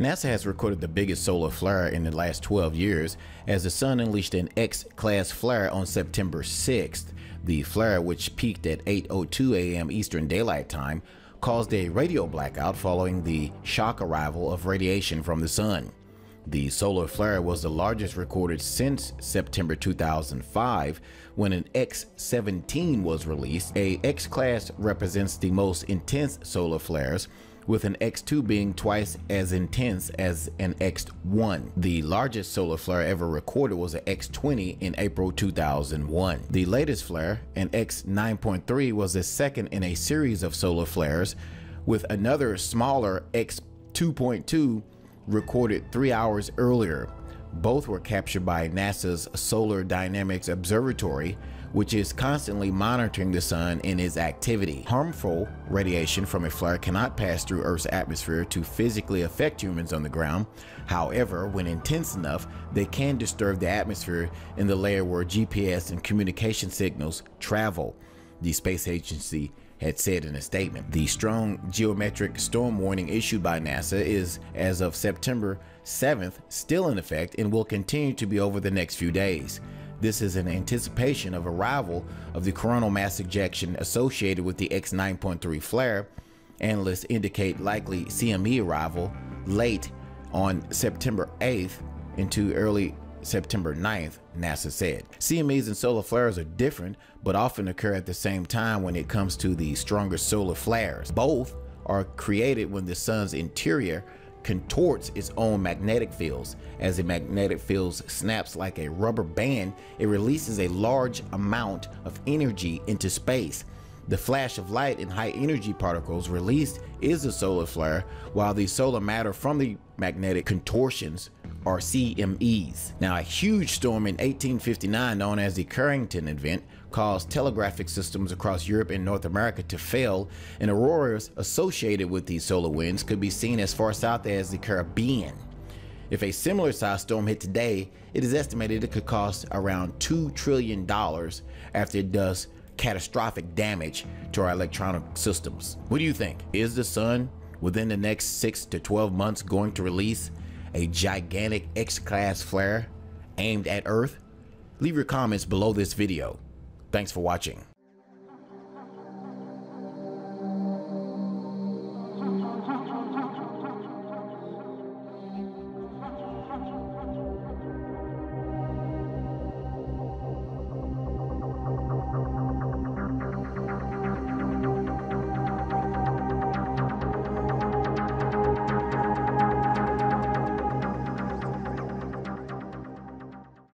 NASA has recorded the biggest solar flare in the last 12 years as the sun unleashed an X-class flare on September 6th. The flare, which peaked at 8.02 a.m. Eastern Daylight Time, caused a radio blackout following the shock arrival of radiation from the sun. The solar flare was the largest recorded since September 2005 when an X-17 was released. A X-class represents the most intense solar flares with an X2 being twice as intense as an X1. The largest solar flare ever recorded was an X20 in April 2001. The latest flare, an X9.3, was the second in a series of solar flares, with another smaller X2.2 recorded three hours earlier. Both were captured by NASA's Solar Dynamics Observatory which is constantly monitoring the sun and its activity. Harmful radiation from a flare cannot pass through Earth's atmosphere to physically affect humans on the ground. However, when intense enough, they can disturb the atmosphere in the layer where GPS and communication signals travel. The space agency had said in a statement. The strong geometric storm warning issued by NASA is, as of September 7th, still in effect and will continue to be over the next few days. This is in anticipation of arrival of the coronal mass ejection associated with the X9.3 flare. Analysts indicate likely CME arrival late on September 8th into early September 9th, NASA said. CMEs and solar flares are different, but often occur at the same time when it comes to the stronger solar flares. Both are created when the sun's interior contorts its own magnetic fields. As the magnetic field snaps like a rubber band, it releases a large amount of energy into space. The flash of light and high energy particles released is the solar flare, while the solar matter from the magnetic contortions are CMEs. Now, a huge storm in 1859 known as the Carrington event caused telegraphic systems across Europe and North America to fail, and auroras associated with these solar winds could be seen as far south as the Caribbean. If a similar size storm hit today, it is estimated it could cost around $2 trillion after it does catastrophic damage to our electronic systems. What do you think? Is the sun within the next 6 to 12 months going to release a gigantic X-class flare aimed at Earth? Leave your comments below this video. Thanks for watching.